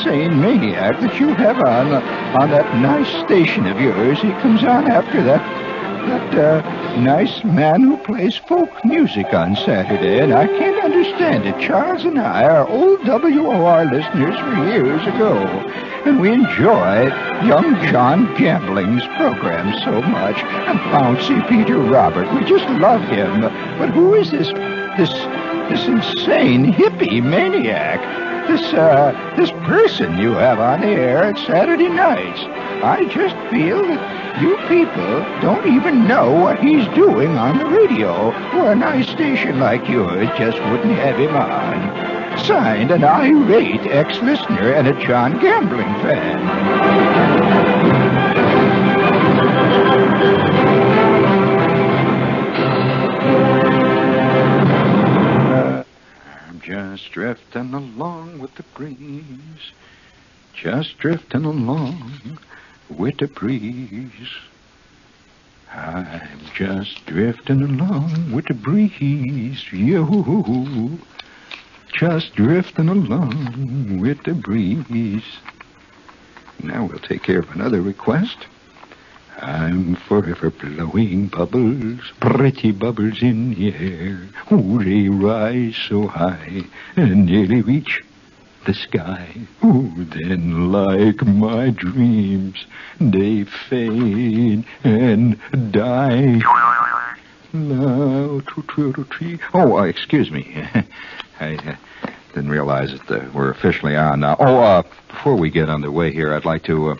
insane maniac that you have on on that nice station of yours? He comes on after that that uh, nice man who plays folk music on Saturday, and I can't understand it. Charles and I are old WOR listeners for years ago, and we enjoy young John Gambling's program so much, and Bouncy Peter Robert. We just love him. But who is this this this insane hippie maniac? This uh this person you have on the air at Saturday nights. I just feel that you people don't even know what he's doing on the radio, or a nice station like yours just wouldn't have him on. Signed, an irate ex-listener and a John Gambling fan. Just drifting along with the breeze. Just drifting along with the breeze. I'm just drifting along with the breeze. Yo. Just drifting along with the breeze. Now we'll take care of another request. I'm forever blowing bubbles, pretty bubbles in the air. Oh, they rise so high and nearly reach the sky. Oh, then, like my dreams, they fade and die. Now, to, to, to, to. Oh, uh, excuse me. I uh, didn't realize that uh, we're officially on now. Oh, uh, before we get underway here, I'd like to.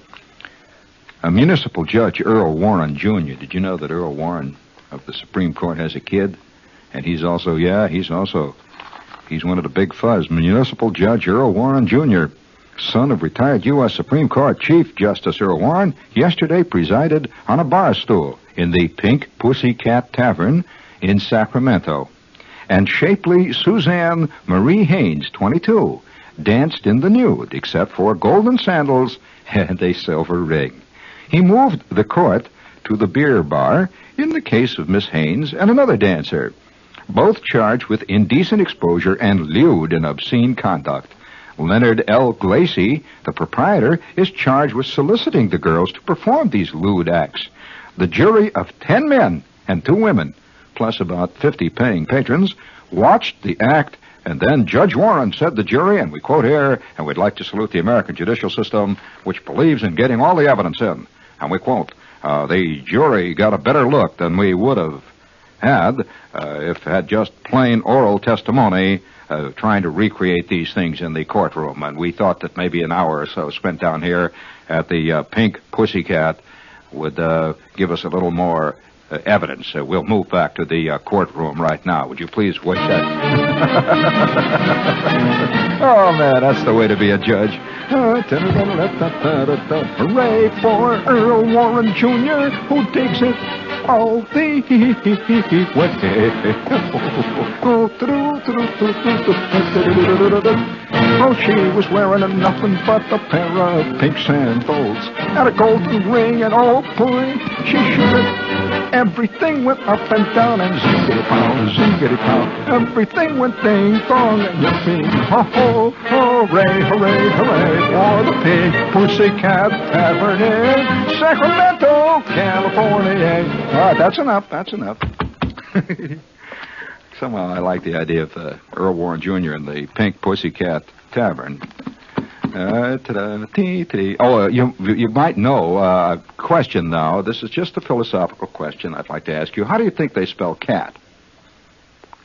A municipal judge, Earl Warren Jr. Did you know that Earl Warren of the Supreme Court has a kid? And he's also, yeah, he's also, he's one of the big fuzz. Municipal Judge Earl Warren Jr., son of retired U.S. Supreme Court Chief Justice Earl Warren, yesterday presided on a bar stool in the Pink Pussycat Tavern in Sacramento. And shapely Suzanne Marie Haynes, 22, danced in the nude, except for golden sandals and a silver ring. He moved the court to the beer bar in the case of Miss Haynes and another dancer, both charged with indecent exposure and lewd and obscene conduct. Leonard L. Glacy, the proprietor, is charged with soliciting the girls to perform these lewd acts. The jury of ten men and two women, plus about 50 paying patrons, watched the act and then Judge Warren said the jury, and we quote here, and we'd like to salute the American judicial system, which believes in getting all the evidence in. And we quote, uh, the jury got a better look than we would have had uh, if had just plain oral testimony uh, trying to recreate these things in the courtroom. And we thought that maybe an hour or so spent down here at the uh, Pink Pussycat would uh, give us a little more uh, evidence. We'll move back to the uh, courtroom right now. Would you please wait that? oh, man, that's the way to be a judge. Hooray for Earl Warren Jr., who takes it all the way. Oh, she was wearing a nothing but a pair of pink sandals and a golden ring, and oh boy, she should have. Everything went up and down and ziggity pow, ziggity pow. Everything went ding dong and yippee. Ho ho, hooray, hooray, hooray for the pink pussycat tavern in Sacramento, California. All right, that's enough. That's enough. Somehow I like the idea of uh, Earl Warren Jr. and the Pink Pussycat Tavern. Uh. Oh, uh, you you might know. Uh, question now. This is just a philosophical question. I'd like to ask you. How do you think they spell cat?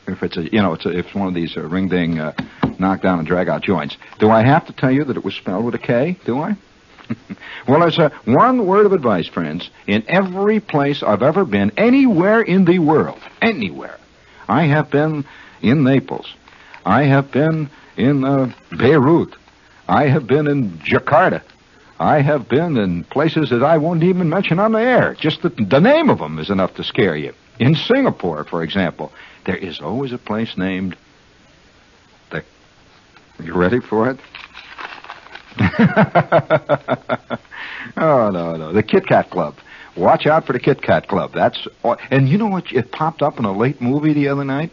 If it's a you know it's a, if it's one of these uh, ring ding uh, knock down and drag out joints. Do I have to tell you that it was spelled with a K? Do I? well, there's a one word of advice, friends. In every place I've ever been, anywhere in the world, anywhere, I have been in Naples. I have been in uh, Beirut. I have been in Jakarta. I have been in places that I won't even mention on the air. Just the, the name of them is enough to scare you. In Singapore, for example, there is always a place named the. You ready for it? oh no no the Kit Kat Club. Watch out for the Kit Kat Club. That's and you know what? It popped up in a late movie the other night.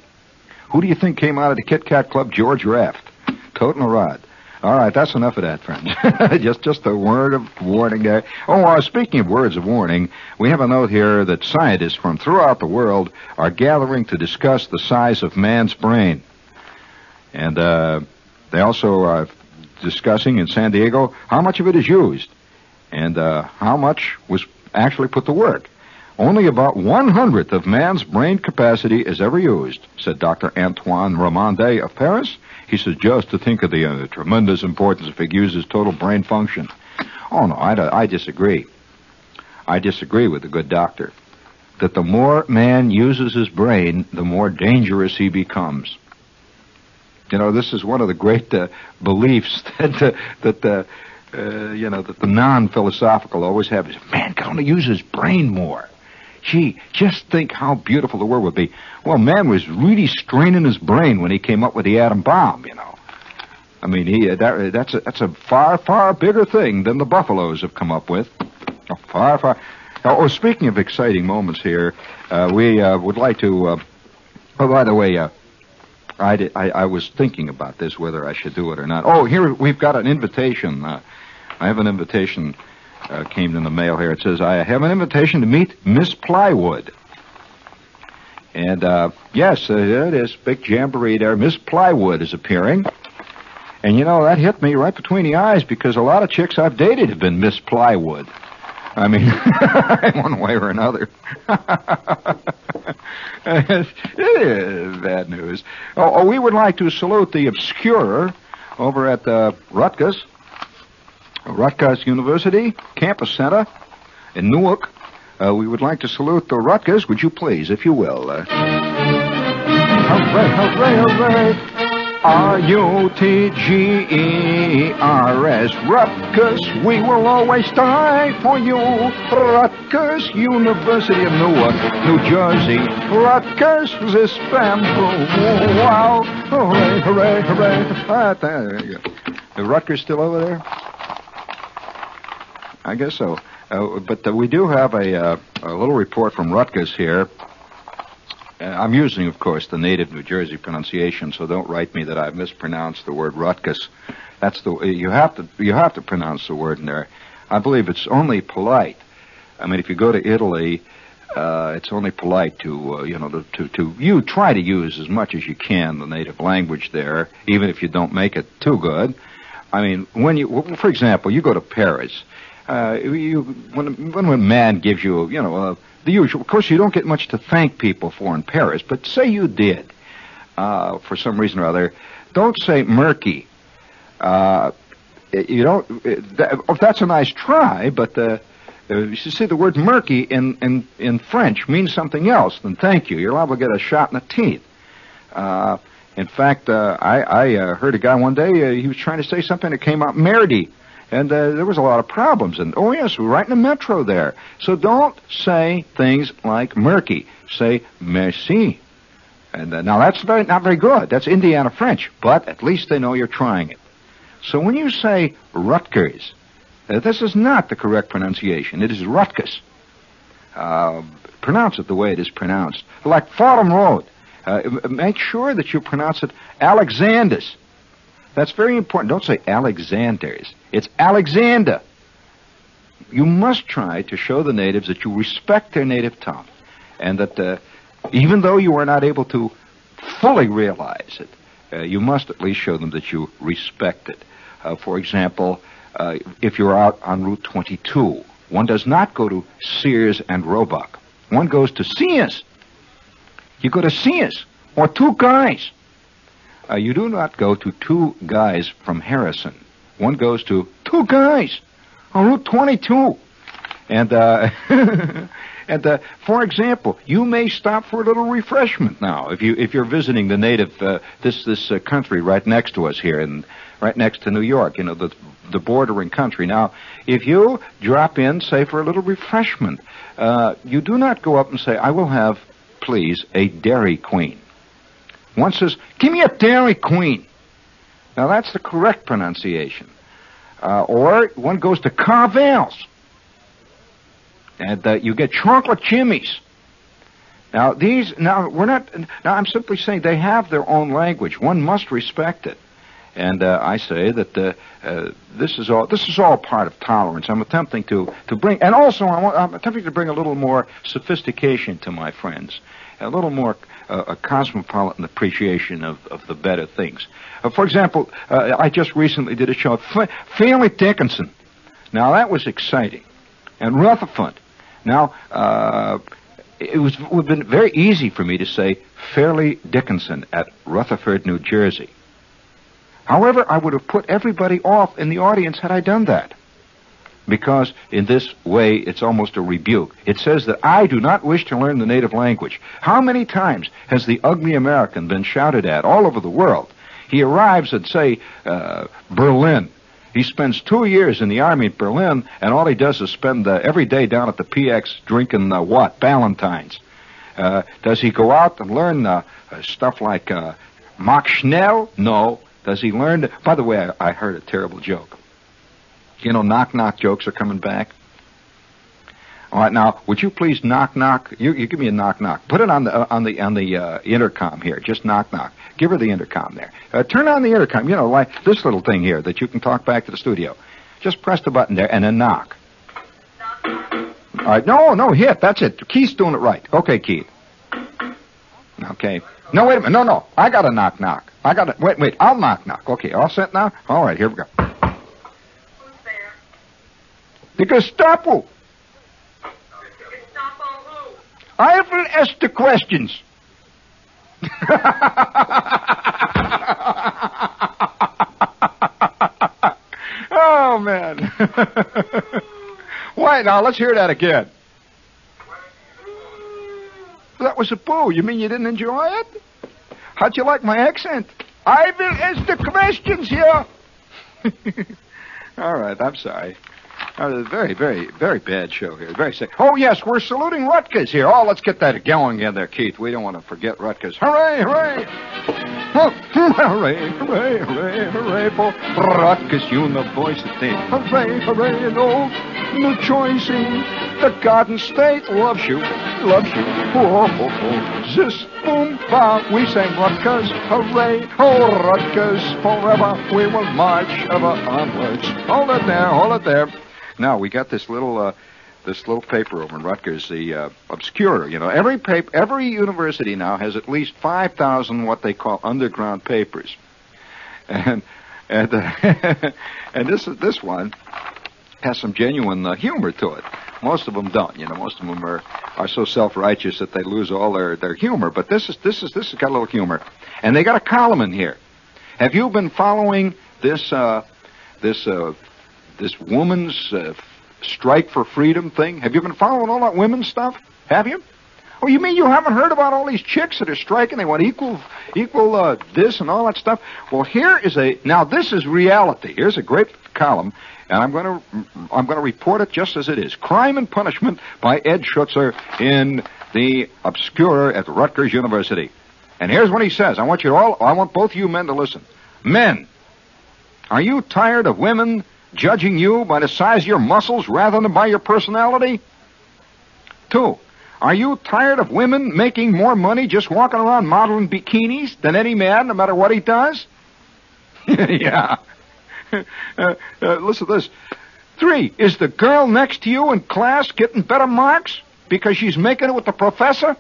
Who do you think came out of the Kit Kat Club? George Raft, toting a rod. All right, that's enough of that, friends. just just a word of warning there. Oh, uh, speaking of words of warning, we have a note here that scientists from throughout the world are gathering to discuss the size of man's brain. And uh, they also are discussing in San Diego how much of it is used and uh, how much was actually put to work. Only about one hundredth of man's brain capacity is ever used, said Dr. Antoine Ramonde of Paris. He says just to think of the uh, tremendous importance if it uses total brain function. Oh no, I, I disagree. I disagree with the good doctor. That the more man uses his brain, the more dangerous he becomes. You know, this is one of the great uh, beliefs that uh, that uh, uh, you know that the non-philosophical always have is man can only use his brain more. Gee, just think how beautiful the world would be. Well, man was really straining his brain when he came up with the atom bomb. You know, I mean, he uh, that, that's a, that's a far far bigger thing than the buffaloes have come up with. A far far. Oh, speaking of exciting moments here, uh, we uh, would like to. Uh, oh, by the way, uh, I, did, I, I was thinking about this whether I should do it or not. Oh, here we've got an invitation. Uh, I have an invitation uh, came in the mail here. It says, I have an invitation to meet Miss Plywood. And, uh, yes, uh, there it is. Big jamboree there. Miss Plywood is appearing. And, you know, that hit me right between the eyes because a lot of chicks I've dated have been Miss Plywood. I mean, one way or another. it is bad news. Oh, oh, we would like to salute the obscurer over at uh, Rutgers Rutgers University Campus Center in Newark. Uh, we would like to salute the Rutgers, would you please, if you will? Uh, hooray, hooray, hooray! R-U-T-G-E-R-S. Rutgers, we will always die for you. Rutgers University of Newark, New Jersey. Rutgers, this bamboo. Wow. Hooray, hooray, hooray. Ah, there you go. The Rutgers still over there? I guess so. Uh, but uh, we do have a, uh, a little report from Rutgers here. Uh, I'm using, of course, the native New Jersey pronunciation, so don't write me that I've mispronounced the word Rutgers. That's the you have to you have to pronounce the word in there. I believe it's only polite. I mean, if you go to Italy, uh, it's only polite to uh, you know to, to to you try to use as much as you can the native language there, even if you don't make it too good. I mean, when you, for example, you go to Paris uh, you, when, when a man gives you, you know, uh, the usual, of course, you don't get much to thank people for in Paris, but say you did, uh, for some reason or other, don't say murky. Uh, you don't, that, oh, that's a nice try, but, uh, uh, you see, the word murky in, in, in French means something else than thank you. You're liable to get a shot in the teeth. Uh, in fact, uh, I, I uh, heard a guy one day, uh, he was trying to say something that came out merdy and uh, there was a lot of problems. And oh yes, we're right in the metro there. So don't say things like murky. Say merci. And uh, now that's very, not very good. That's Indiana French, but at least they know you're trying it. So when you say Rutgers, uh, this is not the correct pronunciation. It is Rutgers. Uh, pronounce it the way it is pronounced, like Fordham Road. Uh, make sure that you pronounce it Alexander's. That's very important. Don't say Alexander's. It's Alexander. You must try to show the natives that you respect their native tongue and that uh, even though you are not able to fully realize it, uh, you must at least show them that you respect it. Uh, for example, uh, if you're out on Route 22, one does not go to Sears and Roebuck. One goes to Sears. You go to Sears or two guys. Uh, you do not go to two guys from Harrison. One goes to two guys on Route 22. And, uh, and, uh, for example, you may stop for a little refreshment now if you, if you're visiting the native, uh, this, this uh, country right next to us here and right next to New York, you know, the, the bordering country. Now, if you drop in, say, for a little refreshment, uh, you do not go up and say, I will have, please, a Dairy Queen. One says, give me a Dairy Queen. Now that's the correct pronunciation. Uh, or one goes to Carvel's. And uh, you get chocolate chimneys. Now these, now we're not, now I'm simply saying they have their own language. One must respect it. And uh, I say that uh, uh, this is all this is all part of tolerance. I'm attempting to, to bring, and also I I'm attempting to bring a little more sophistication to my friends, a little more uh, a cosmopolitan appreciation of, of the better things. Uh, for example, uh, I just recently did a show, F- Fairleigh Dickinson. Now that was exciting, and Rutherford. Now it was would have been very easy for me to say Fairleigh Dickinson at Rutherford, New Jersey. However, I would have put everybody off in the audience had I done that. Because in this way, it's almost a rebuke. It says that I do not wish to learn the native language. How many times has the ugly American been shouted at all over the world? He arrives at, say, uh, Berlin. He spends two years in the army at Berlin, and all he does is spend uh, every day down at the PX drinking uh, what? Ballantines. Uh, does he go out and learn uh, uh, stuff like Mach Schnell? No. Does he learn to... By the way, I, I heard a terrible joke. You know, knock knock jokes are coming back. All right, now, would you please knock knock? You, you give me a knock knock. Put it on the uh, on the on the uh, intercom here. Just knock knock. Give her the intercom there. Uh, turn on the intercom. You know, like this little thing here that you can talk back to the studio. Just press the button there and then knock. All right, no, no, hit. That's it. Keith's doing it right. Okay, Keith. Okay. No, wait a minute. No, no. I got a knock knock. I got to wait, wait. I'll knock knock. Okay, all set now. All right, here we go. The Gestapo. Gestapo who? I will ask the questions. oh man. Why now? Let's hear that again. That was a boo. You mean you didn't enjoy it? How'd you like my accent? I will ask the questions here. All right, I'm sorry. Uh, very, very, very bad show here. Very sick. Oh, yes, we're saluting Rutgers here. Oh, let's get that going again there, Keith. We don't want to forget Rutgers. Hooray, hooray! Oh, hooray, hooray, hooray, hooray for Rutgers University. Hooray, hooray, no, no choice in the Garden State loves you, loves you. Oh, oh. This boom, ba, we sang Rutgers, hooray, oh, Rutgers, forever we will march ever onwards. Hold it there, hold it there. Now we got this little uh, this little paper over in Rutgers, the uh, Obscurer. You know, every paper, every university now has at least five thousand what they call underground papers, and and uh, and this this one has some genuine uh, humor to it. Most of them don't. You know, most of them are are so self righteous that they lose all their their humor. But this is this is this has got a little humor, and they got a column in here. Have you been following this uh, this uh, this woman's uh, strike for freedom thing? Have you been following all that women's stuff? Have you? Oh, you mean you haven't heard about all these chicks that are striking? They want equal, equal uh, this and all that stuff. Well, here is a now. This is reality. Here's a great column, and I'm going to I'm going to report it just as it is. Crime and Punishment by Ed Schutzer in the Obscurer at Rutgers University. And here's what he says. I want you all. I want both you men to listen. Men, are you tired of women judging you by the size of your muscles rather than by your personality? Two, are you tired of women making more money just walking around modeling bikinis than any man, no matter what he does? yeah. Uh, uh, listen to this. Three, is the girl next to you in class getting better marks because she's making it with the professor?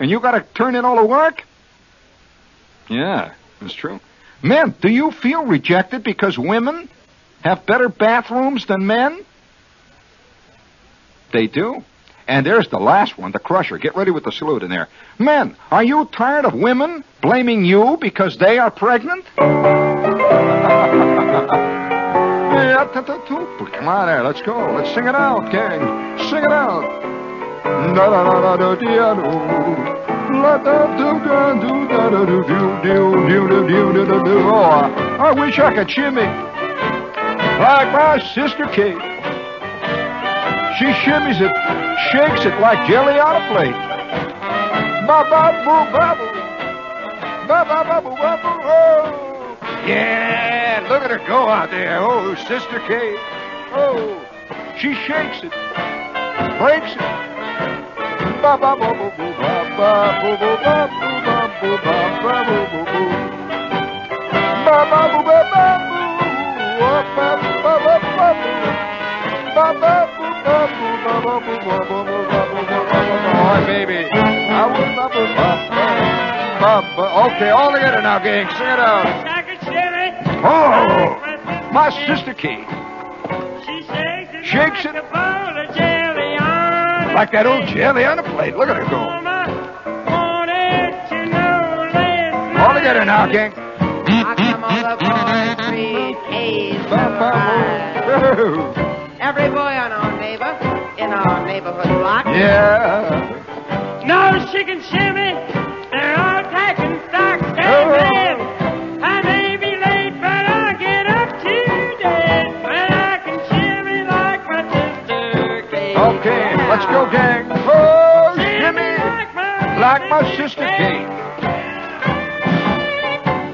And you got to turn in all the work? Yeah, that's true. Men, do you feel rejected because women have better bathrooms than men? They do. And there's the last one, the crusher. Get ready with the salute in there. Men, are you tired of women blaming you because they are pregnant? Come on there, let's go. Let's sing it out, gang. Sing it out. Oh, I wish I could shimmy like my sister Kate. She shimmies it, shakes it like jelly on a plate. Ba ba boo ba boo. Ba ba ba boo ba boo. Oh. Yeah, look at her go out there. Oh, Sister Kate. Oh, she shakes it, breaks it. Ba ba ba boo boo ba ba boo boo ba boo ba boo ba ba boo boo boo. Ba all right, baby. Okay, all together now, gang. Sing it out. Oh, my sister Kate. She shakes it. Shakes it. Like that old jelly on a plate. Look at her go. All together now, gang. How come all the boys read K's Every boy on our neighbor, in our neighborhood block. Yeah. No chicken shimmy, they're all taking stock. Stand in. Oh. I may be late, but I'll get up to date. When I can shimmy like my sister Kate. Okay, let's go, gang. Oh, Shimmy shimmy. like my, Like my sister Kate. Ba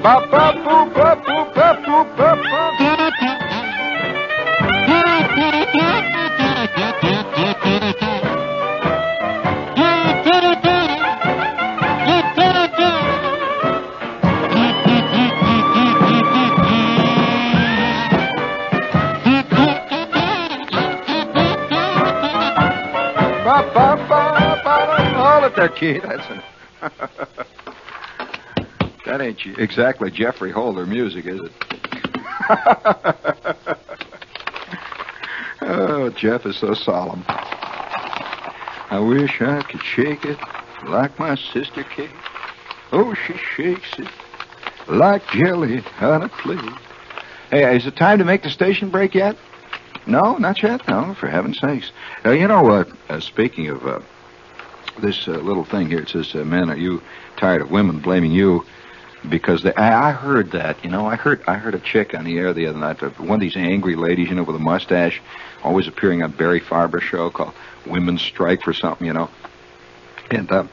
Papa pues, all it there, kid. That's it. Ain't you- exactly Geoffrey Holder music, is it? oh, Jeff is so solemn. I wish I could shake it like my sister Kate. Oh, she shakes it like jelly on a plate. Hey, is it time to make the station break yet? No, not yet. No, for heaven's sakes. Uh, you know, uh, uh, speaking of uh, this uh, little thing here, it says, uh, "Men, are you tired of women blaming you because they?" I, I heard that. You know, I heard I heard a chick on the air the other night. One of these angry ladies, you know, with a mustache, always appearing on Barry Farber show called "Women's Strike" for something, you know. And uh,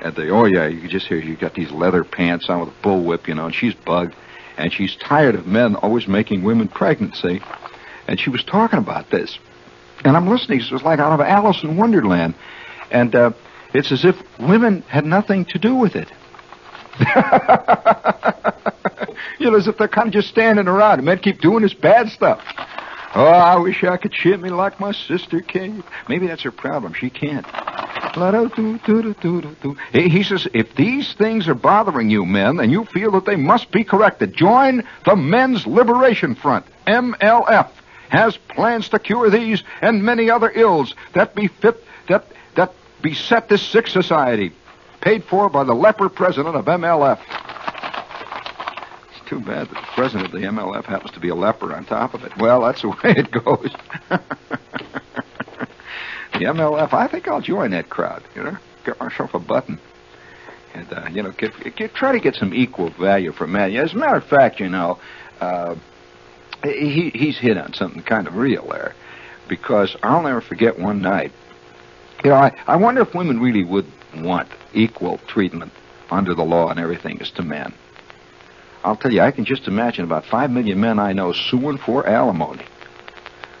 and they, oh yeah, you could just hear you got these leather pants on with a bullwhip, you know, and she's bugged, and she's tired of men always making women pregnant. See, and she was talking about this, and I'm listening. It was like out of Alice in Wonderland, and uh, it's as if women had nothing to do with it. you know, as if they're kind of just standing around, and men keep doing this bad stuff. Oh, I wish I could shimmy like my sister Kate. Maybe that's her problem. She can't. He he says, if these things are bothering you, men, and you feel that they must be corrected, join the Men's Liberation Front, MLF, has plans to cure these and many other ills that befit that that beset this sick society. Paid for by the leper president of MLF. It's too bad that the president of the MLF happens to be a leper on top of it. Well, that's the way it goes. the MLF, I think I'll join that crowd, you know, get myself a button. And, uh, you know, get, get, try to get some equal value for men. As a matter of fact, you know, uh, he, he's hit on something kind of real there. Because I'll never forget one night. You know, I, I wonder if women really would want equal treatment under the law and everything as to men. I'll tell you, I can just imagine about five million men I know suing for alimony.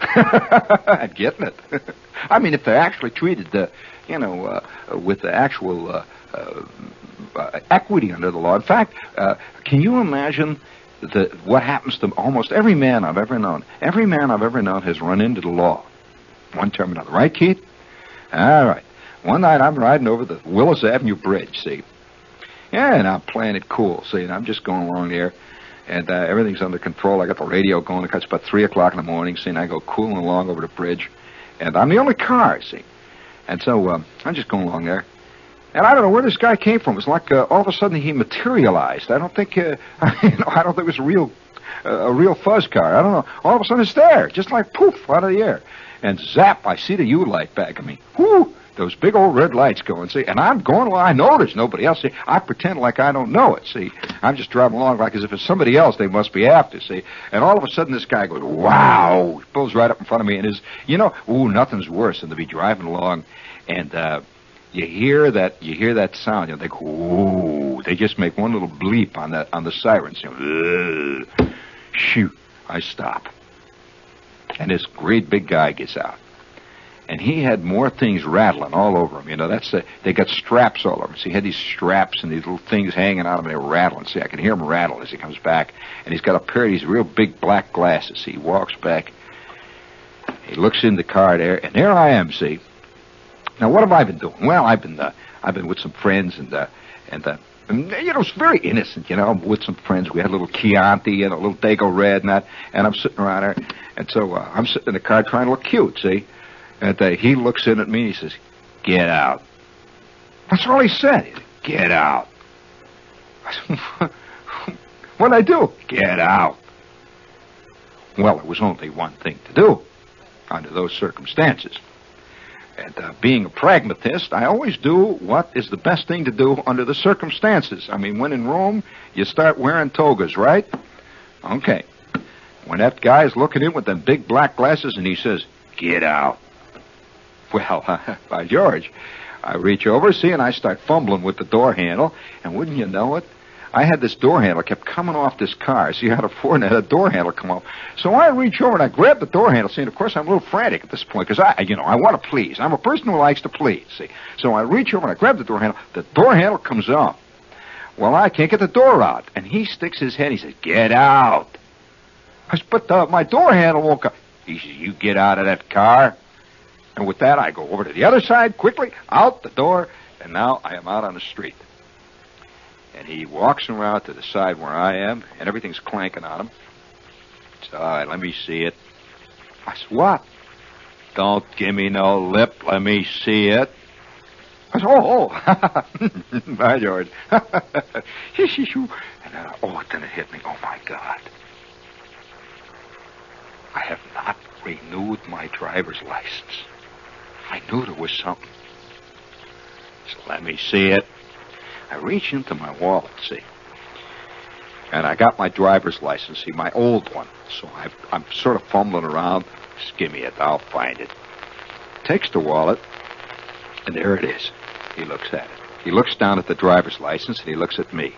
I'm getting it. I mean, if they're actually treated, uh, you know, uh, with the actual uh, uh, uh, equity under the law. In fact, uh, can you imagine the, what happens to almost every man I've ever known? Every man I've ever known has run into the law, one term or another. Right, Keith? All right. One night I'm riding over the Willis Avenue Bridge, see. Yeah, and I'm playing it cool, see, and I'm just going along there, and uh, everything's under control. I got the radio going. It's about 3 o'clock in the morning, see, and I go cooling along over the bridge, and I'm the only car, see. And so uh, I'm just going along there. And I don't know where this guy came from. It's like uh, all of a sudden he materialized. I don't think, uh, you know, I don't think it was a real, uh, a real fuzz car. I don't know. All of a sudden it's there, just like poof out of the air, and zap! I see the U light back of me. Whoo! Those big old red lights going. See, and I'm going. Well, I know there's nobody else. See, I pretend like I don't know it. See, I'm just driving along like as if it's somebody else. They must be after. See, and all of a sudden this guy goes, "Wow!" He pulls right up in front of me, and is, you know, ooh, nothing's worse than to be driving along, and. uh you hear that you hear that sound, you go, ooh, they just make one little bleep on that on the sirens. You know, shoot, I stop. And this great big guy gets out. And he had more things rattling all over him. You know, that's the, they got straps all over him. So he had these straps and these little things hanging out of him. They were rattling. See, I can hear him rattle as he comes back. And he's got a pair of these real big black glasses. He walks back. He looks in the car there, and there I am. See, now, what have I been doing? Well, I've been uh, I've been with some friends and uh, and uh, and, you know, it's very innocent, you know. I'm with some friends. We had a little Chianti and a little Dago Red and that. And I'm sitting around there. And so uh, I'm sitting in the car trying to look cute, see? And uh, he looks in at me and he says, Get out. That's all he said. Get out. I said, What'd I do? Get out. Well, there was only one thing to do under those circumstances. And uh, being a pragmatist, I always do what is the best thing to do under the circumstances. I mean, when in Rome, you start wearing togas, right? Okay. When that guy's looking in with them big black glasses and he says, Get out. Well, uh, by George, I reach over, see, and I start fumbling with the door handle, and wouldn't you know it, I had this door handle kept coming off this car. See, I had a Ford and had a door handle come off. So I reach over and I grab the door handle. See, and of course I'm a little frantic at this point because I, you know, I want to please. I'm a person who likes to please. See, so I reach over and I grab the door handle. The door handle comes off. Well, I can't get the door out, and he sticks his head. He says, "Get out." I said, "But uh, my door handle won't come." He says, "You get out of that car." And with that, I go over to the other side quickly, out the door, and now I am out on the street. And he walks around to the side where I am, and everything's clanking on him. So, all right, let me see it. I said, what? Don't give me no lip. Let me see it. I said, oh, oh. Bye, George. and then, oh, then it hit me. Oh, my God. I have not renewed my driver's license. I knew there was something. So let me see it. I reach into my wallet, see. And I got my driver's license, see, my old one. So I've, I'm sort of fumbling around. Just give me it. I'll find it. Takes the wallet, and there it is. He looks at it. He looks down at the driver's license, and he looks at me.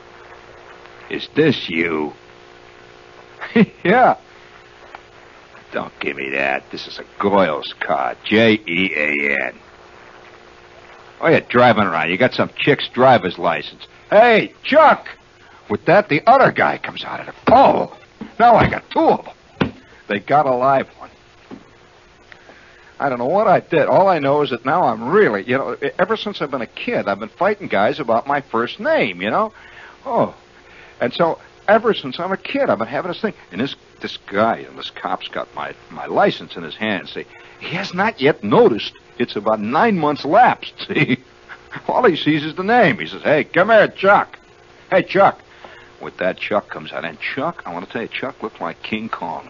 Is this you? yeah. Don't give me that. This is a Goyle's car. J E A N. Oh, you're driving around. You got some chick's driver's license. Hey, Chuck! With that, the other guy comes out of the. Oh! Now I got two of them. They got a live one. I don't know what I did. All I know is that now I'm really, you know, ever since I've been a kid, I've been fighting guys about my first name, you know? Oh. And so ever since I'm a kid, I've been having this thing. And this this guy and this cop's got my my license in his hand. See, he has not yet noticed it's about nine months lapsed. See, all he sees is the name. He says, "Hey, come here, Chuck. Hey, Chuck." With that, Chuck comes out, and Chuck, I want to tell you, Chuck looked like King Kong.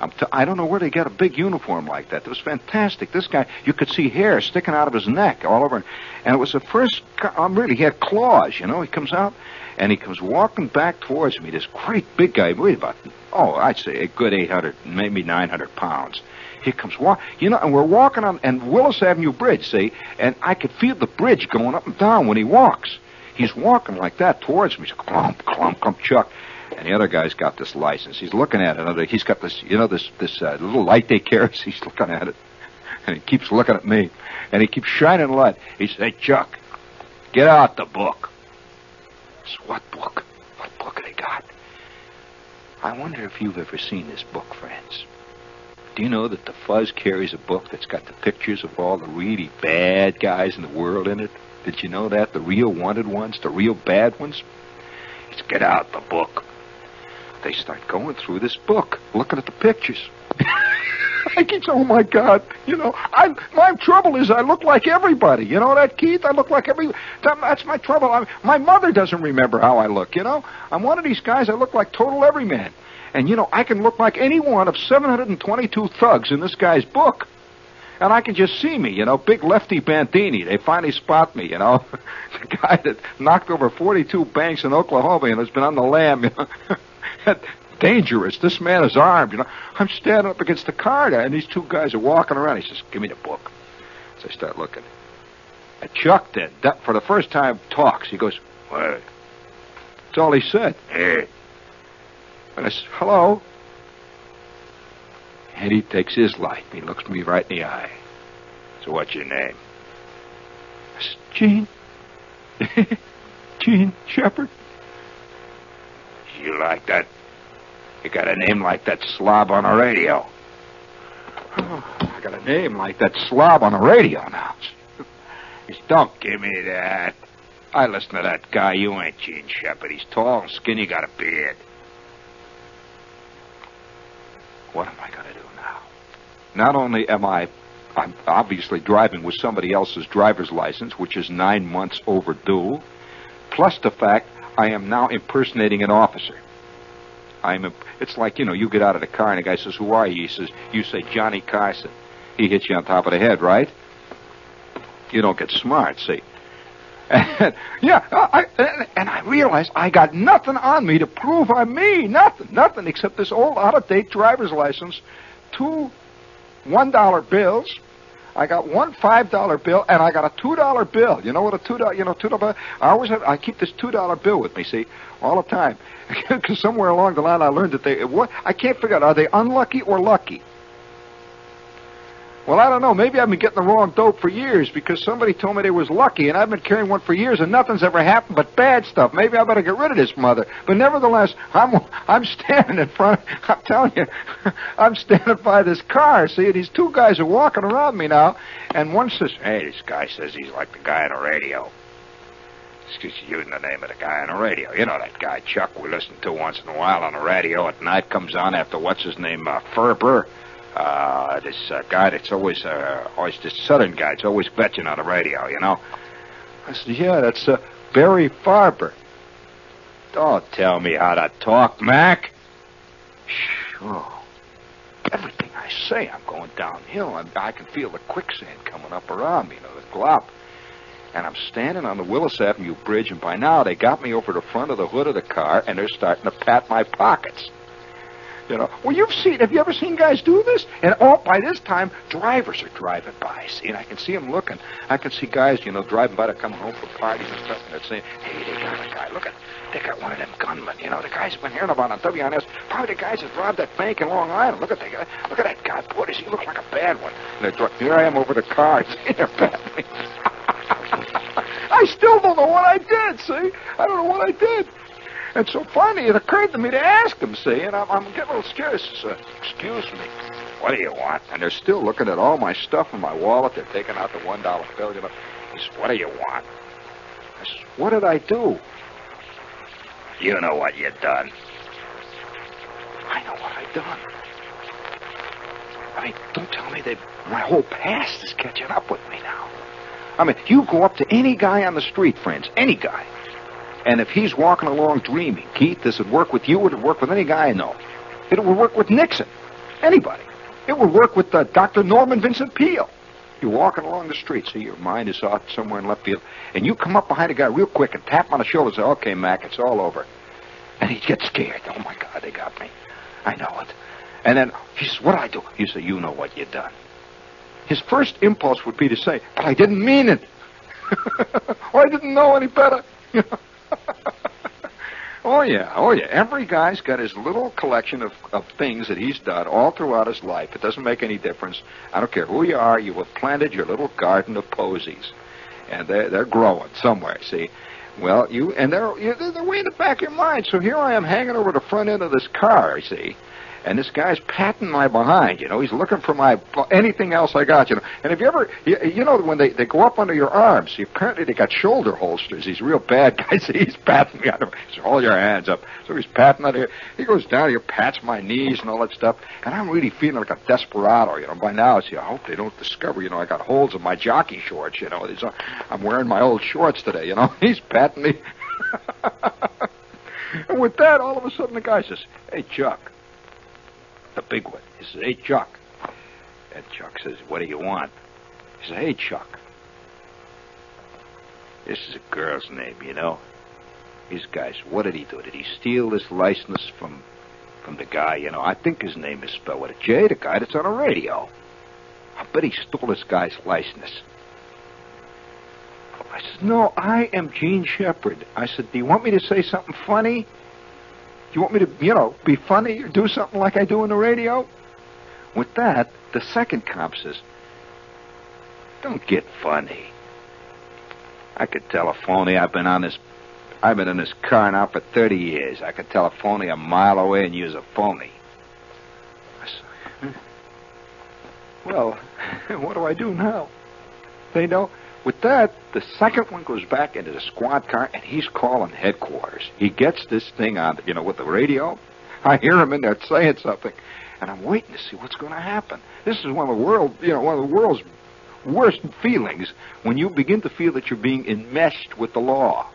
I'm t- I don't know where they got a big uniform like that. It was fantastic. This guy, you could see hair sticking out of his neck all over, and it was the first. Um, really, he had claws. You know, he comes out and he comes walking back towards me. This great big guy, weighed about oh, I'd say a good 800, maybe 900 pounds. He comes walk, you know, and we're walking on and Willis Avenue Bridge, see, and I could feel the bridge going up and down when he walks. He's walking like that towards me. He's clump, clump, clump, Chuck. And the other guy's got this license. He's looking at it. He's got this, you know, this this uh, little light they carry. He's looking at it, and he keeps looking at me, and he keeps shining light. He says, "Hey, Chuck, get out the book." "What book? What book they got?" I wonder if you've ever seen this book, friends. Do you know that the Fuzz carries a book that's got the pictures of all the really bad guys in the world in it? Did you know that? The real wanted ones, the real bad ones? It's get out the book. They start going through this book, looking at the pictures. I keep saying, oh my God, you know, I my trouble is I look like everybody. You know that, Keith? I look like every. That, that's my trouble. I, my mother doesn't remember how I look. You know, I'm one of these guys. I look like total everyman, and you know, I can look like any one of 722 thugs in this guy's book. And I can just see me, you know, big lefty Bandini. They finally spot me, you know. the guy that knocked over 42 banks in Oklahoma and has been on the lam, you know. dangerous. This man is armed. You know, I'm standing up against the car and these two guys are walking around. He says, "Give me the book." So I start looking. And Chuck then, that, for the first time, talks. He goes, "What?" That's all he said. Hey. And I said, "Hello." And he takes his light. He looks me right in the eye. So what's your name? I said, Jean. Jean Shepherd. You like that you got a name like that slob on the radio. Oh, I got a name like that slob on the radio now. Don't give me that. I listen to that guy. You ain't Jean Shepherd. He's tall and skinny, got a beard. What am I going to do now? Not only am I, I'm obviously driving with somebody else's driver's license, which is nine months overdue, plus the fact I am now impersonating an officer. I'm. It's like you know, you get out of the car and the guy says, "Who are you?" He says, "You say Johnny Carson." He hits you on top of the head, right? You don't get smart, see. And, yeah, uh, I, and, and I realized I got nothing on me to prove I'm me. Nothing, nothing except this old out-of-date driver's license, two one-dollar bills. I got one five-dollar bill, and I got a two-dollar bill. You know what a two-dollar? You know, two-dollar. I always have. I keep this two-dollar bill with me. See, all the time, because somewhere along the line I learned that they. What I can't figure out are they unlucky or lucky. Well, I don't know. Maybe I've been getting the wrong dope for years because somebody told me they was lucky, and I've been carrying one for years, and nothing's ever happened but bad stuff. Maybe I better get rid of this mother. But nevertheless, I'm I'm standing in front. I'm telling you, I'm standing by this car. See, these two guys are walking around me now, and one says, "Hey, this guy says he's like the guy on the radio." You, using the name of the guy on the radio. You know that guy Chuck we listen to once in a while on the radio at night. Comes on after what's his name, uh, Farber uh, this uh, guy that's always, uh, always this southern guy that's always bitching on the radio, you know. I said, yeah, that's uh, Barry Farber. Don't tell me how to talk, Mac. Sure. Everything I say, I'm going downhill. I'm, I can feel the quicksand coming up around me, you know, the glop. And I'm standing on the Willis Avenue Bridge, and by now they got me over the front of the hood of the car, and they're starting to pat my pockets. You know, well, you've seen. Have you ever seen guys do this? And all by this time, drivers are driving by. See, and I can see them looking. I can see guys, you know, driving by. to come home from parties and stuff, and they're saying, "Hey, they got a guy. Look at, they got one of them gunmen. You know, the guys been hearing about on WINS. Probably the guys that robbed that bank in Long Island. Look at that guy. Look at that guy. Boy, does he look like a bad one? And they're, here I am over the car. See, they're me. I still don't know what I did. See, I don't know what I did. And so finally it occurred to me to ask them, see, and I'm, I'm getting a little scared. So, uh, excuse me, what do you want? And they're still looking at all my stuff in my wallet. They're taking out the one dollar bill. You know, says, what do you want? I says, what did I do? You know what you done. I know what I done. I mean, don't tell me that my whole past is catching up with me. I mean, you go up to any guy on the street, friends, any guy, and if he's walking along dreaming, Keith, this would work with you, it would work with any guy I know. It would work with Nixon. Anybody. It would work with uh, Dr. Norman Vincent Peale. You're walking along the street, see, your mind is off somewhere in left field, and you come up behind a guy real quick and tap him on the shoulder and say, okay, Mac, it's all over. And he gets scared. Oh, my God, they got me. I know it. And then he says, what do I do? You say, you know what you done. His first impulse would be to say, but I didn't mean it. or I didn't know any better. oh yeah, oh yeah. Every guy's got his little collection of, of things that he's done all throughout his life. It doesn't make any difference. I don't care who you are. You have planted your little garden of posies, and they're they're growing somewhere. See. Well, you and they're they're, they're way in the back of your mind. So here I am hanging over the front end of this car. See, and this guy's patting my behind. You know, he's looking for my anything else I got. You know, and if you ever, you, you know, when they they go up under your arms, apparently they got shoulder holsters. These real bad guys. He's patting me. He says, "Hold your hands up." So he's patting on here. He goes down here, pats my knees and all that stuff. And I'm really feeling like a desperado. You know, by now, see, I hope they don't discover. You know, I got holes in my jockey shorts. You know, These are, I'm wearing my old shorts today. You know, he's patting me. and with that, all of a sudden, the guy says, "Hey, Chuck." The big one. He says, Hey, Chuck. And Chuck says, What do you want? He says, Hey, Chuck. This is a girl's name, you know. These guys, what did he do? Did he steal this license from from the guy, you know? I think his name is spelled with a J, the guy that's on the radio. I bet he stole this guy's license. I said, No, I am Jean Shepherd. I said, Do you want me to say something funny? You want me to, you know, be funny or do something like I do in the radio? With that, the second cop says, Don't get funny. I could tell a phony I've been on this I've been in this car now for thirty years. I could tell a phony a mile away and use a phony. Well, what do I do now? They know With that, the second one goes back into the squad car, and he's calling headquarters. He gets this thing on, you know, with the radio. I hear him in there saying something, and I'm waiting to see what's going to happen. This is one of the world, you know, one of the world's worst feelings when you begin to feel that you're being enmeshed with the law.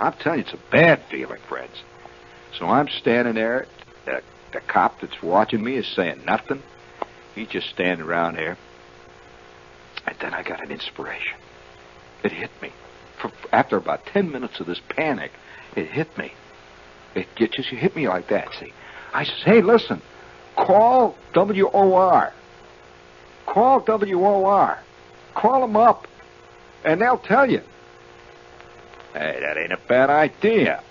I'm telling you, it's a bad feeling, friends. So I'm standing there. The, the cop that's watching me is saying nothing. He's just standing around there. And then I got an inspiration. It hit me. For, after about 10 minutes of this panic, it hit me. It, it just hit me like that, see. I says, hey, listen, call WOR. Call WOR. Call them up, and they'll tell you. Hey, that ain't a bad idea.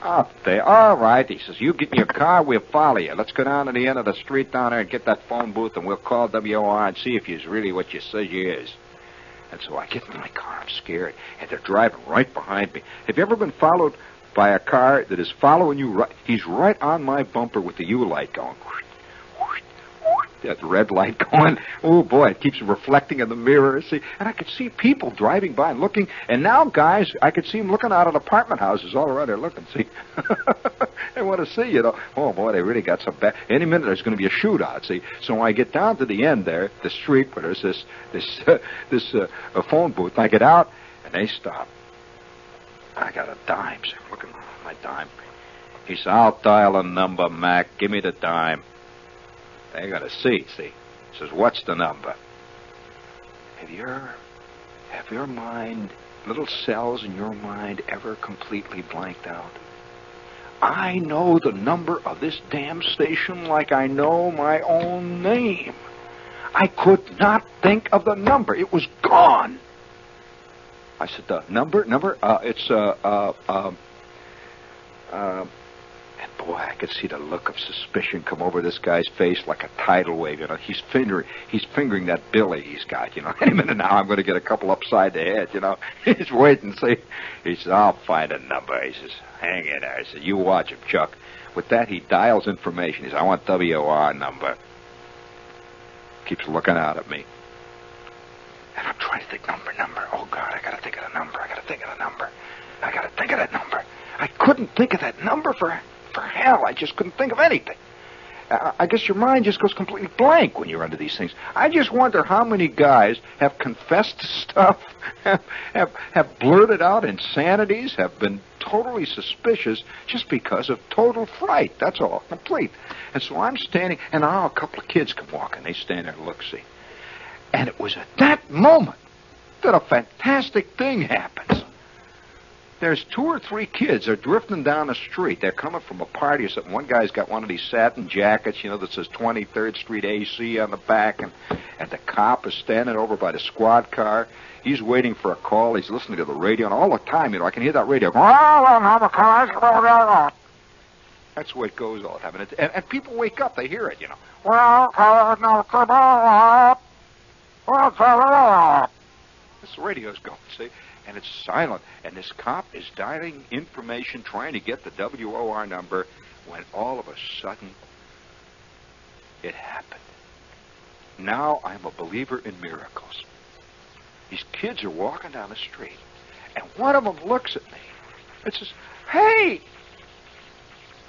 Up there. All right. He says, you get in your car, we'll follow you. Let's go down to the end of the street down there and get that phone booth, and we'll call WOR and see if you's really what you say you is. And so I get in my car. I'm scared. And they're driving right behind me. Have you ever been followed by a car that is following you right? He's right on my bumper with the U light going. That red light going. Oh boy, it keeps reflecting in the mirror. See, and I could see people driving by and looking. And now, guys, I could see them looking out at apartment houses all around there looking. See, they want to see, you know. Oh boy, they really got some bad. Any minute there's going to be a shootout. See, so when I get down to the end there, the street where there's this this uh, this uh, phone booth, I get out, and they stop. I got a dime. See, I'm looking at my dime. He said, "I'll dial a number, Mac. Give me the dime." They got to see, see. Says, what's the number? Have your, have your mind, little cells in your mind ever completely blanked out? I know the number of this damn station like I know my own name. I could not think of the number. It was gone. I said, the number, number, uh, it's, uh, uh, uh, uh, and boy, I could see the look of suspicion come over this guy's face like a tidal wave. You know, he's fingering, he's fingering that billy he's got. You know, any minute now I'm going to get a couple upside the head. You know, he's waiting. See, he says, "I'll find a number." He says, "Hang in there." I said, "You watch him, Chuck." With that, he dials information. He says, "I want WOR number." Keeps looking out at me. And I'm trying to think number, number. Oh God, I gotta think of the number. I gotta think of the number. I gotta think of that number. I couldn't think of that number for for hell. I just couldn't think of anything. I guess your mind just goes completely blank when you're under these things. I just wonder how many guys have confessed to stuff, have, have, have blurted out insanities, have been totally suspicious just because of total fright. That's all, complete. And so I'm standing, and now a couple of kids come walking. They stand there and look, see. And it was at that moment that a fantastic thing happens. There's two or three kids. They're drifting down the street. They're coming from a party or something. One guy's got one of these satin jackets, you know, that says 23rd Street AC on the back, and and the cop is standing over by the squad car. He's waiting for a call. He's listening to the radio, and all the time, you know, I can hear that radio. That's the way it goes all the time, and, and, and people wake up. They hear it, you know. Well, well, this radio's going, see? And it's silent. And this cop is dialing information, trying to get the WOR number, when all of a sudden it happened. Now I'm a believer in miracles. These kids are walking down the street, and one of them looks at me and says, Hey!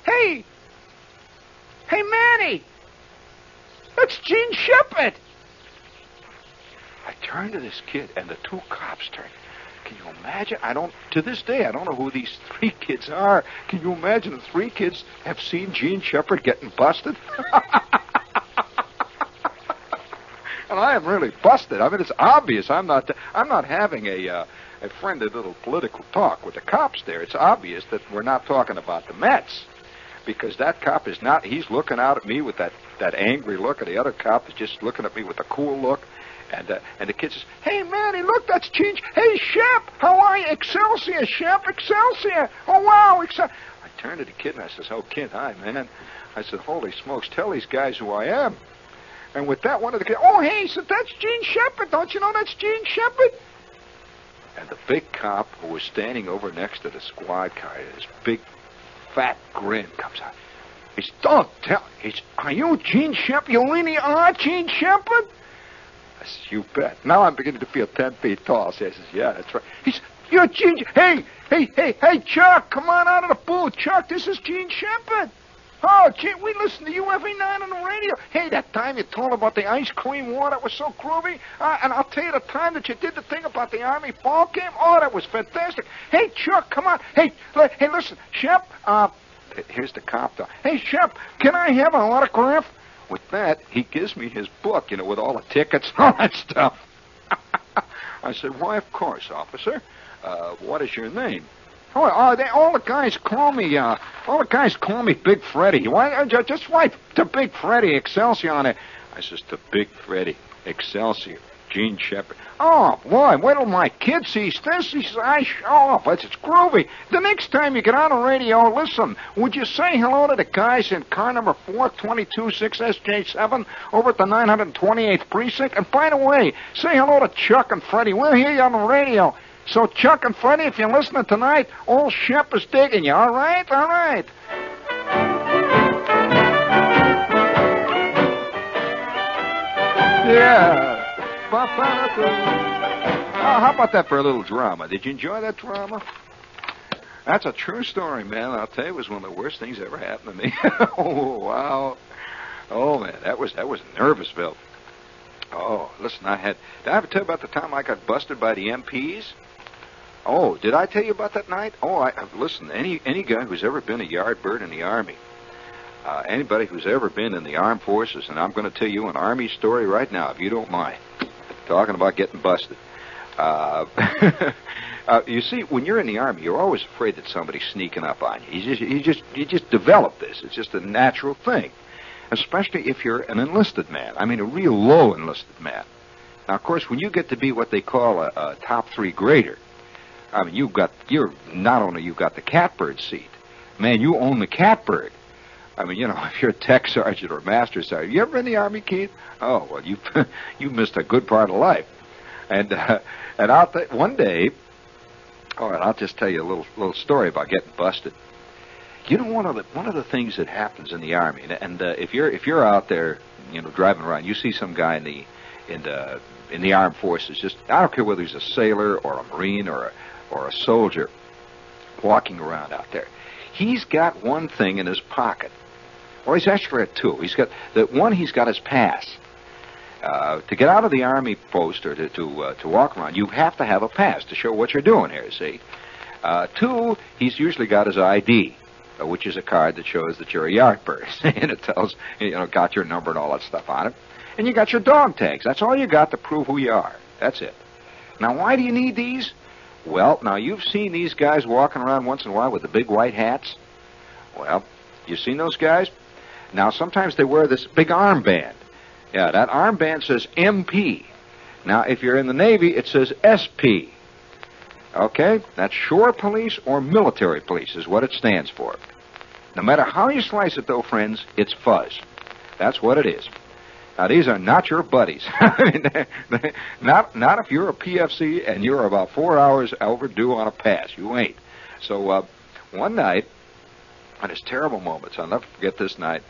Hey! Hey, Manny! That's Jean Shepherd! I turn to this kid, and the two cops turn. Can you imagine? I don't, to this day, I don't know who these three kids are. Can you imagine the three kids have seen Jean Shepherd getting busted? and I am really busted. I mean, it's obvious. I'm not, I'm not having a, uh, a friendly little political talk with the cops there. It's obvious that we're not talking about the Mets. Because that cop is not, he's looking out at me with that, that angry look, and the other cop is just looking at me with a cool look. And uh, and the kid says, "Hey, Manny, look, that's Cheech. Hey, Shep, how are you? Excelsior, Shep, Excelsior. Oh, wow, Excelsior. I turned to the kid and I says, "Oh, kid, hi, man." I said, "Holy smokes, tell these guys who I am." And with that, one of the kids, "Oh, hey," he said, "That's Jean Shepherd. Don't you know that's Jean Shepherd?" And the big cop who was standing over next to the squad car, this big, fat grin comes out. He's, "Don't tell." He's, "Are you Jean Shepherd? You really are Jean Shepherd?" Says, you bet. Now I'm beginning to feel ten feet tall. Says, yeah, that's right. He says, you're Jean. Hey, hey, hey, hey, Chuck, come on out of the booth. Chuck, this is Jean Shepherd. Oh, Jean, we listen to you every night on the radio. Hey, that time you told about the ice cream war, that was so groovy. Uh, and I'll tell you the time that you did the thing about the Army ball game. Oh, that was fantastic. Hey, Chuck, come on. Hey, hey, listen, Shep, uh, here's the cop. Hey, Shep, can I have an autograph? With that, he gives me his book, you know, with all the tickets and all that stuff. I said, why, of course, officer. Uh, what is your name? Oh, uh, they, all the guys call me, uh, all the guys call me Big Freddy. Why, uh, just write to Big Freddy Excelsior on it. I says, to Big Freddy Excelsior, Jean Shepherd. Oh, boy, wait till my kid sees this. He says, I show up. It's, it's groovy. The next time you get on the radio, listen, would you say hello to the guys in car number 4226SJ7 over at the 928th precinct? And by the way, say hello to Chuck and Freddie. We'll hear you on the radio. So, Chuck and Freddie, if you're listening tonight, old Shep is digging you, all right? All right. Yeah. Oh, how about that for a little drama? Did you enjoy that drama? That's a true story, man. I'll tell you, it was one of the worst things that ever happened to me. oh, wow. Oh, man, that was that was Nervousville. Oh, listen, I had. Did I ever tell you about the time I got busted by the MPs? Oh, did I tell you about that night? Oh, I I- listen. Any any guy who's ever been a yard bird in the army, uh, anybody who's ever been in the armed forces, and I'm going to tell you an army story right now, if you don't mind. Talking about getting busted. Uh, uh, you see, when you're in the army, you're always afraid that somebody's sneaking up on you. You just you just you just develop this. It's just a natural thing, especially if you're an enlisted man. I mean, a real low enlisted man. Now, of course, when you get to be what they call a, a top three grader, I mean, you've got you're not only you've got the catbird seat, man, you own the catbird. I mean, you know, if you're a tech sergeant or a master sergeant, you ever in the army, Keith? Oh well, you you missed a good part of life. And uh, and I'll th- one day, all right, I'll just tell you a little little story about getting busted. You know, one of the one of the things that happens in the army, and, and uh, if you're if you're out there, you know, driving around, you see some guy in the in the in the armed forces. Just I don't care whether he's a sailor or a marine or a or a soldier walking around out there. He's got one thing in his pocket. He's actually got two. He's got the one. He's got his pass. Uh, to get out of the army post or to to, uh, to walk around, you have to have a pass to show what you're doing here. See, uh, two, he's usually got his ID, uh, which is a card that shows that you're a yardbird, and it tells you know got your number and all that stuff on it, and you got your dog tags. That's all you got to prove who you are. That's it. Now, why do you need these? Well, now you've seen these guys walking around once in a while with the big white hats. Well, you seen those guys? Now, sometimes they wear this big armband. Yeah, that armband says MP. Now, if you're in the Navy, it says SP. Okay? That's shore police or military police is what it stands for. No matter how you slice it, though, friends, it's fuzz. That's what it is. Now, these are not your buddies. Not, not if you're a PFC and you're about four hours overdue on a pass. You ain't. So, uh, one night, on his terrible moments, I'll never forget this night,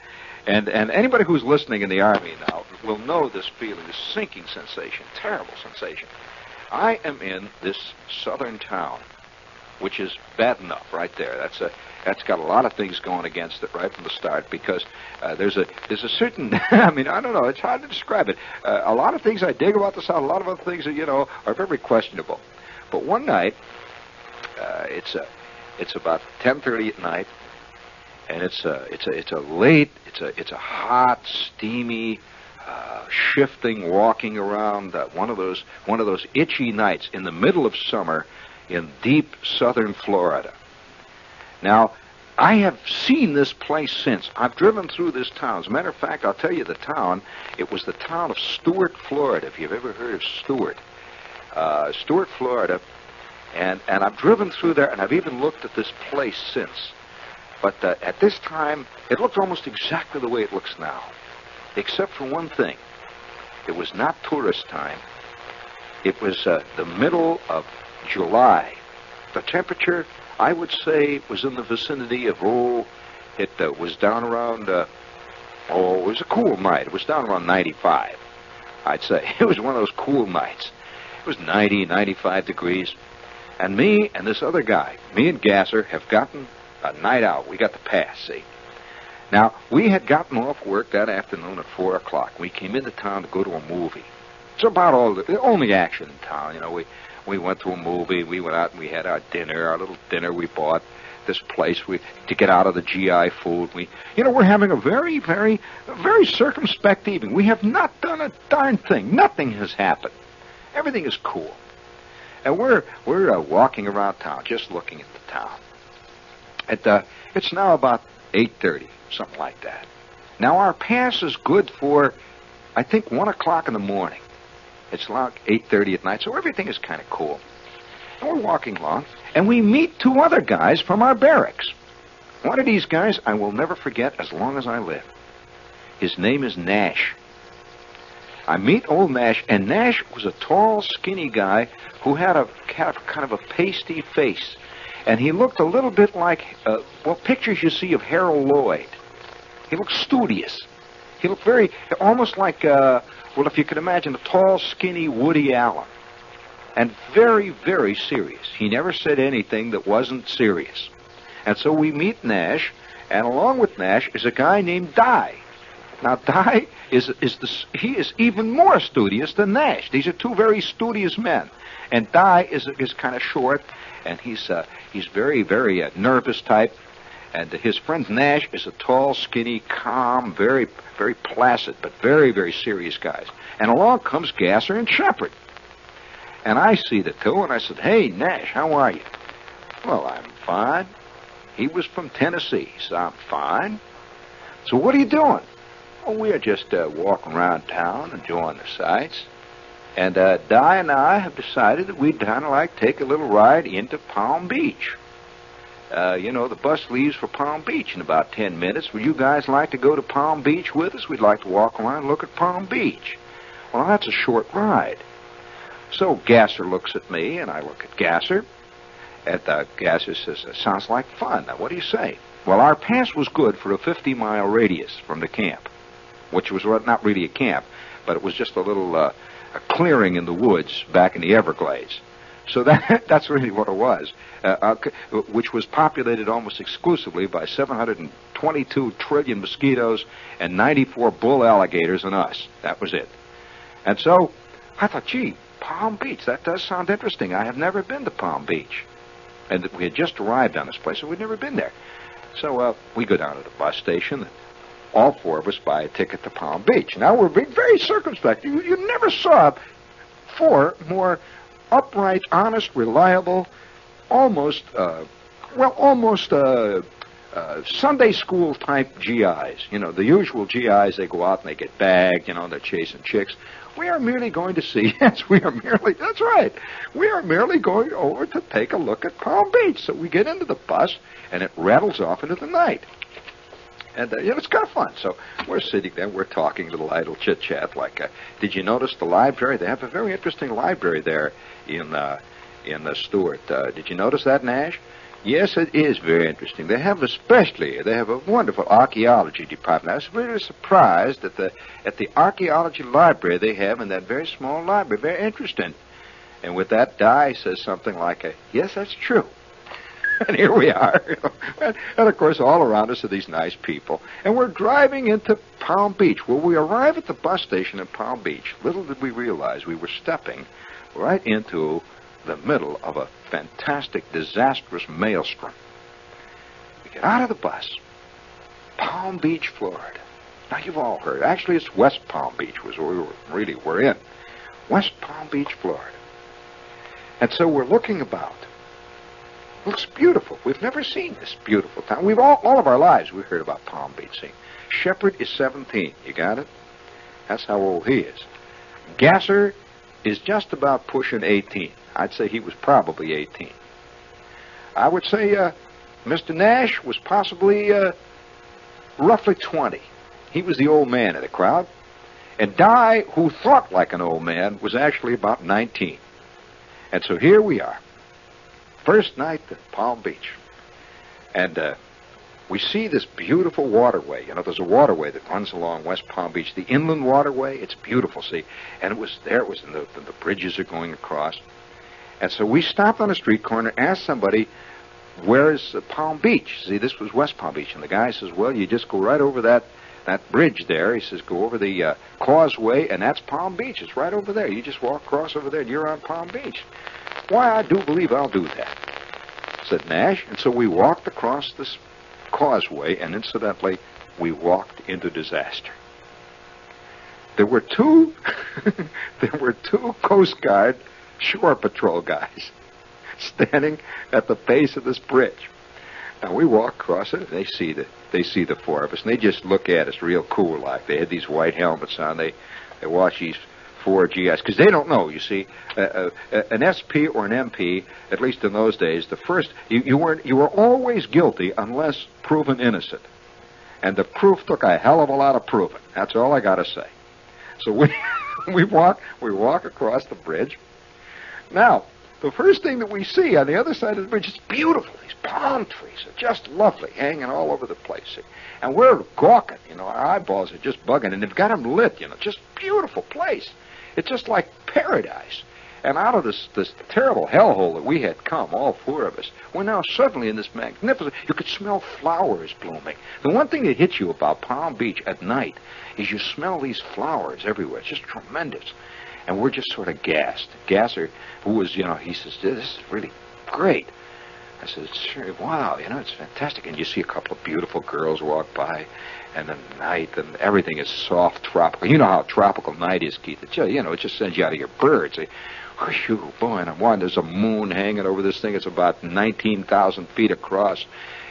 and, and anybody who's listening in the Army now will know this feeling, this sinking sensation, terrible sensation. I am in this southern town, which is bad enough right there. That's a that's got a lot of things going against it right from the start because uh, there's a there's a certain I mean I don't know it's hard to describe it. Uh, a lot of things I dig about the South, a lot of other things that you know are very questionable. But one night, uh, it's a it's about 10:30 at night, and it's a it's a it's a late it's a it's a hot steamy uh, shifting walking around uh, one of those one of those itchy nights in the middle of summer in deep southern Florida. Now, I have seen this place since. I've driven through this town. As a matter of fact, I'll tell you the town. It was the town of Stuart, Florida. If you've ever heard of Stuart, uh, Stuart, Florida, and and I've driven through there, and I've even looked at this place since. But uh, at this time, it looked almost exactly the way it looks now, except for one thing. It was not tourist time. It was uh, the middle of July. The temperature, I would say, was in the vicinity of, oh, it uh, was down around, uh, oh, it was a cool night. It was down around 95. I'd say. It was one of those cool nights. It was 90, 95 degrees. And me and this other guy, me and Gasser, have gotten a night out. We got the pass, see? Now, we had gotten off work that afternoon at 4 o'clock. We came into town to go to a movie. It's about all the, only action in town. You know, we, we went to a movie. We went out and we had our dinner, our little dinner we bought this place we, to get out of the GI food. We, you know, we're having a very, very, very circumspect evening. We have not done a darn thing. Nothing has happened. Everything is cool. And we're we're uh, walking around town, just looking at the town. At uh, it's now about eight thirty, something like that. Now our pass is good for, I think, one o'clock in the morning. It's like eight thirty at night, so everything is kind of cool. And we're walking along, and we meet two other guys from our barracks. One of these guys I will never forget as long as I live. His name is Nash. I meet old Nash, and Nash was a tall, skinny guy who had a kind of a pasty face. And he looked a little bit like, uh, well, pictures you see of Harold Lloyd. He looked studious. He looked very, almost like, uh, well, if you could imagine a tall, skinny Woody Allen. And very, very serious. He never said anything that wasn't serious. And so we meet Nash, and along with Nash is a guy named Di. Now, Di is is the he is even more studious than Nash. These are two very studious men, and Di is is kind of short, and he's uh, he's very very uh, nervous type, and his friend Nash is a tall, skinny, calm, very very placid, but very very serious guys. And along comes Gasser and Shepherd, and I see the two, and I said, "Hey Nash, how are you?" Well, I'm fine. He was from Tennessee, so I'm fine. So what are you doing? Oh, we're just uh, walking around town, enjoying the sights. And uh, Di and I have decided that we'd kind of like take a little ride into Palm Beach. Uh, you know, the bus leaves for Palm Beach in about ten minutes. Would you guys like to go to Palm Beach with us? We'd like to walk around and look at Palm Beach. Well, that's a short ride. So Gasser looks at me, and I look at Gasser. And uh, Gasser says, "Sounds like fun. Now, what do you say?" Well, our pass was good for a 50-mile radius from the camp which was not really a camp, but it was just a little uh, a clearing in the woods back in the Everglades. So that that's really what it was, uh, uh, which was populated almost exclusively by 722 trillion mosquitoes and 94 bull alligators and us. That was it. And so I thought, gee, Palm Beach, that does sound interesting. I have never been to Palm Beach. And we had just arrived on this place, and we'd never been there. So uh, we go down to the bus station all four of us buy a ticket to Palm Beach. Now we're being very circumspect. You, you never saw four more upright, honest, reliable, almost, uh, well, almost uh, uh, Sunday school type GIs. You know, the usual GIs, they go out and they get bagged, you know, they're chasing chicks. We are merely going to see, yes, we are merely, that's right, we are merely going over to take a look at Palm Beach. So we get into the bus and it rattles off into the night. And, uh, you know, it's kind of fun. So we're sitting there, we're talking, a little idle chit chat. Like, uh, did you notice the library? They have a very interesting library there in uh, in uh, Stuart. Uh, did you notice that, Nash? Yes, it is very interesting. They have especially they have a wonderful archaeology department. I was really surprised at the at the archaeology library they have in that very small library. Very interesting. And with that, Di says something like, a, "Yes, that's true." And here we are. and, and, of course, all around us are these nice people. And we're driving into Palm Beach. Well, we arrive at the bus station in Palm Beach. Little did we realize we were stepping right into the middle of a fantastic, disastrous maelstrom. We get out of the bus. Palm Beach, Florida. Now, you've all heard. Actually, it's West Palm Beach was where we were, really were in. West Palm Beach, Florida. And so we're looking about looks beautiful. We've never seen this beautiful town. We've all, all of our lives we've heard about Palm Beach. See, Shepherd is 17. You got it? That's how old he is. Gasser is just about pushing 18. I'd say he was probably 18. I would say uh, Mr. Nash was possibly uh, roughly 20. He was the old man of the crowd. And Di, who thought like an old man, was actually about 19. And so here we are first night at Palm Beach. And uh, we see this beautiful waterway. You know, there's a waterway that runs along West Palm Beach, the inland waterway. It's beautiful, see. And it was there. It was the, the, bridges are going across. And so we stopped on a street corner, asked somebody, where's uh, Palm Beach? See, this was West Palm Beach. And the guy says, well, you just go right over that that bridge there. He says, go over the uh, causeway, and that's Palm Beach. It's right over there. You just walk across over there, and you're on Palm Beach. Why, I do believe I'll do that, said Nash. And so we walked across this causeway, and incidentally, we walked into disaster. There were two, there were two Coast Guard shore patrol guys standing at the base of this bridge. Now we walk across it, and they see the they see the four of us, and they just look at us real cool, like they had these white helmets on. They they watch these four GIs because they don't know. You see, uh, uh, an SP or an MP, at least in those days, the first you, you weren't you were always guilty unless proven innocent, and the proof took a hell of a lot of proving. That's all I got to say. So we we walk we walk across the bridge. Now the first thing that we see on the other side of the bridge is beautiful. These palm trees are just lovely, hanging all over the place. And we're gawking, you know, our eyeballs are just bugging, and they've got them lit, you know, just beautiful place. It's just like paradise. And out of this this terrible hellhole that we had come, all four of us, we're now suddenly in this magnificent. You could smell flowers blooming. The one thing that hits you about Palm Beach at night is you smell these flowers everywhere. It's just tremendous and we're just sort of gassed. Gasser, who was, you know, he says, this is really great. I said, sure, wow, you know, it's fantastic. And you see a couple of beautiful girls walk by, and the night, and everything is soft, tropical. You know how tropical night is, Keith. It just, you know, it just sends you out of your birds. Whew, boy, and I'm one, there's a moon hanging over this thing. It's about 19,000 feet across,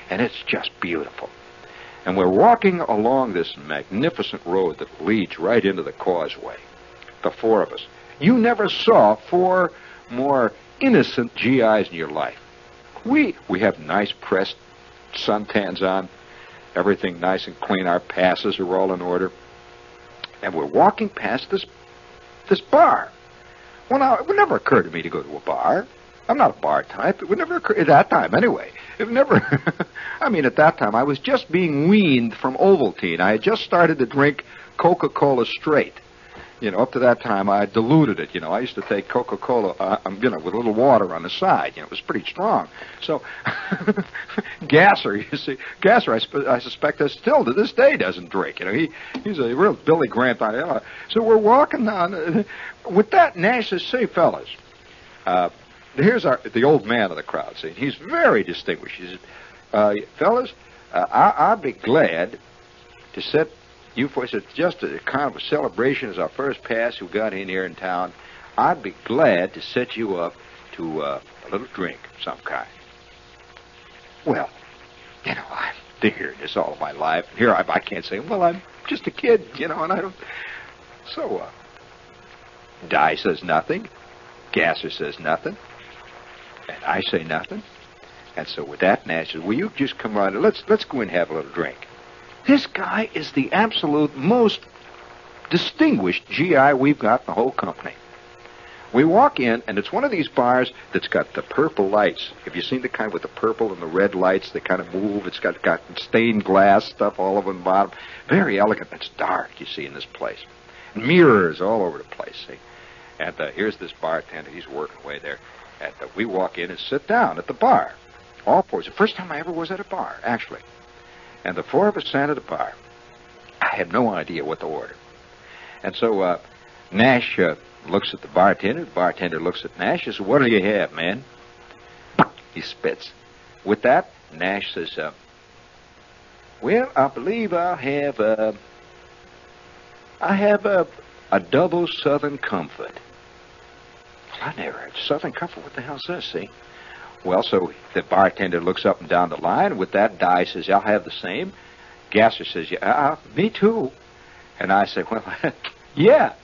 and it's just beautiful. And we're walking along this magnificent road that leads right into the causeway the four of us. You never saw four more innocent GIs in your life. We we have nice pressed suntans on, everything nice and clean. Our passes are all in order, and we're walking past this this bar. Well, now it would never occur to me to go to a bar. I'm not a bar type. It would never occur at that time, anyway. It never. I mean, at that time, I was just being weaned from Ovaltine. I had just started to drink Coca-Cola straight. You know, up to that time, I diluted it. You know, I used to take Coca-Cola, uh, um, you know, with a little water on the side. You know, it was pretty strong. So, Gasser, you see, Gasser, I, I suspect, that still to this day doesn't drink. You know, he he's a real Billy Grant it. So we're walking on. Uh, with that, Nash says, "Say, fellas, uh, here's our the old man of the crowd. See, he's very distinguished. He says, uh, fellas, uh, I, I'd be glad to sit you folks, it's just a kind of a celebration as our first pass who got in here in town. I'd be glad to set you up to uh, a little drink of some kind. Well, you know, I've been hearing this all my life. Here I, I can't say, well, I'm just a kid, you know, and I don't. So, uh, Di says nothing. Gasser says nothing. And I say nothing. And so with that, Nash says, will you just come right, let's, let's go in and have a little drink. This guy is the absolute most distinguished GI we've got in the whole company. We walk in, and it's one of these bars that's got the purple lights. Have you seen the kind with the purple and the red lights? They kind of move. It's got got stained glass stuff all over the bottom. Very elegant. It's dark, you see, in this place. Mirrors all over the place, see. And uh, here's this bartender. He's working away there. And uh, we walk in and sit down at the bar. All four. It's the first time I ever was at a bar, actually. And the four of us sat at a bar. I had no idea what to order. And so uh, Nash uh, looks at the bartender. The bartender looks at Nash and says, What do you have, man? He spits. With that, Nash says, uh, Well, I believe I'll have a. I have a, a double Southern Comfort. Well, I never heard Southern Comfort. What the hell's this, see? Well, so the bartender looks up and down the line. With that, Di says, I'll have the same. Gasser says, yeah, uh, me too. And I say, well, yeah.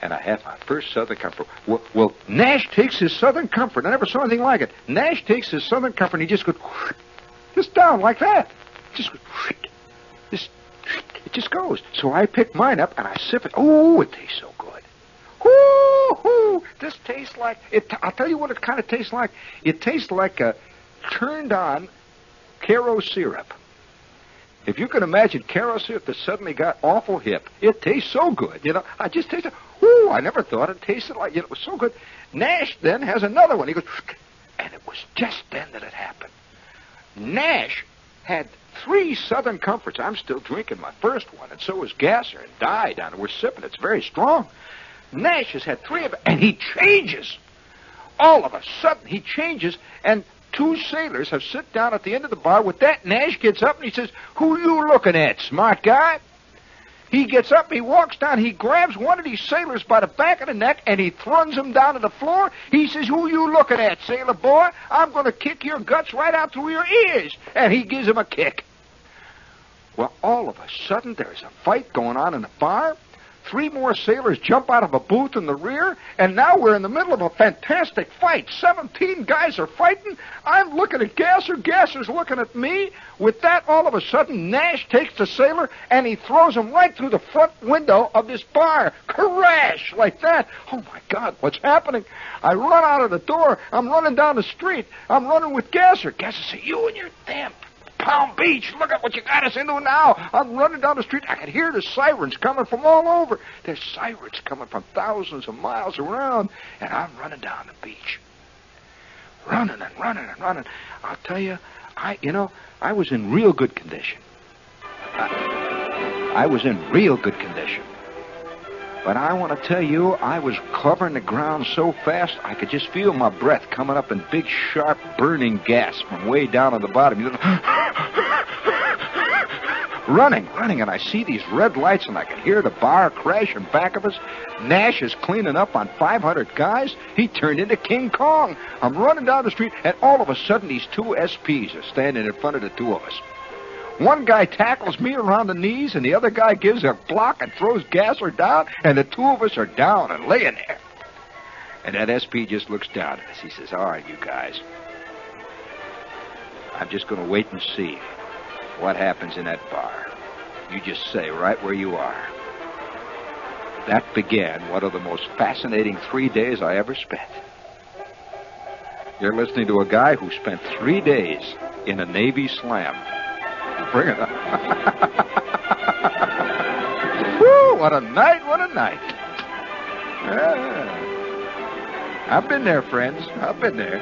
And I have my first Southern Comfort. Well, well, Nash takes his Southern Comfort. I never saw anything like it. Nash takes his Southern Comfort and he just goes, just down like that. Just goes, just, it just goes. So I pick mine up and I sip it. Oh, it tastes so good. This tastes like it. I'll tell you what it kind of tastes like. It tastes like a turned on Karo syrup. If you can imagine Karo syrup that suddenly got awful hip, it tastes so good. You know, I just tasted, whoo, I never thought it tasted like, you know, it was so good. Nash then has another one. He goes, and it was just then that it happened. Nash had three Southern Comforts. I'm still drinking my first one, and so is Gasser and Di down. We're sipping. It's very strong. Nash has had three of it, and he changes. All of a sudden, he changes, and two sailors have sit down at the end of the bar with that. Nash gets up and he says, "Who you looking at, smart guy?" He gets up, he walks down, he grabs one of these sailors by the back of the neck, and he thruns him down to the floor. He says, Who you looking at, sailor boy? I'm going to kick your guts right out through your ears. And he gives him a kick. Well, all of a sudden, there's a fight going on in the bar. Three more sailors jump out of a booth in the rear, and now we're in the middle of a fantastic fight. Seventeen guys are fighting. I'm looking at Gasser. Gasser's looking at me. With that, all of a sudden, Nash takes the sailor and he throws him right through the front window of this bar. Crash! Like that. Oh my God, what's happening? I run out of the door. I'm running down the street. I'm running with Gasser. Gasser says, You and your damn Palm Beach. Look at what you got us into now. I'm running down the street. I can hear the sirens coming from all over. There's sirens coming from thousands of miles around, and I'm running down the beach. Running and running and running. I'll tell you, I, you know, I was in real good condition. I, I was in real good condition. But I want to tell you, I was covering the ground so fast I could just feel my breath coming up in big, sharp, burning gas from way down at the bottom. You running, running, and I see these red lights, and I can hear the bar crash in back of us. Nash is cleaning up on 500 guys. He turned into King Kong. I'm running down the street, and all of a sudden, these two SPs are standing in front of the two of us. One guy tackles me around the knees, and the other guy gives a block and throws Gasser down, and the two of us are down and laying there. And that SP just looks down at us. He says, All right, you guys. I'm just going to wait and see what happens in that bar. You just say right where you are. That began one of the most fascinating three days I ever spent. You're listening to a guy who spent three days in a Navy slam. Bring it on. Woo, what a night, what a night. Yeah. I've been there, friends. I've been there.